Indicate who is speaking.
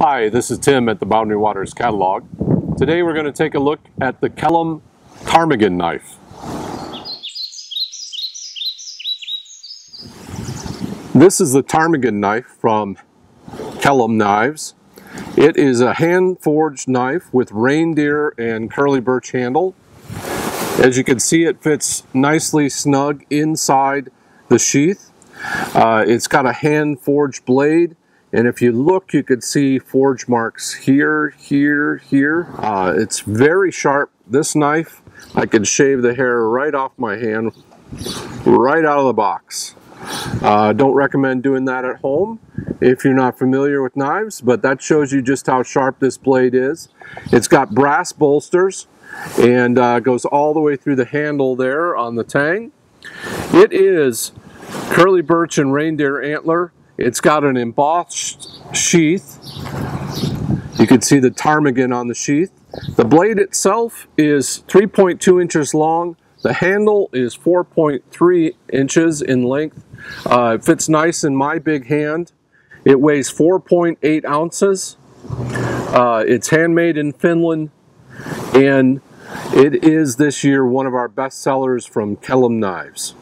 Speaker 1: Hi, this is Tim at the Boundary Waters Catalog. Today we're going to take a look at the Kellam Ptarmigan knife. This is the ptarmigan knife from Kellam Knives. It is a hand-forged knife with reindeer and curly birch handle. As you can see, it fits nicely snug inside the sheath. Uh, it's got a hand-forged blade and if you look, you can see forge marks here, here, here. Uh, it's very sharp. This knife, I can shave the hair right off my hand, right out of the box. Uh, don't recommend doing that at home if you're not familiar with knives, but that shows you just how sharp this blade is. It's got brass bolsters and uh, goes all the way through the handle there on the tang. It is curly birch and reindeer antler it's got an embossed sheath. You can see the ptarmigan on the sheath. The blade itself is 3.2 inches long. The handle is 4.3 inches in length. Uh, it fits nice in my big hand. It weighs 4.8 ounces. Uh, it's handmade in Finland and it is this year one of our best sellers from Kellam Knives.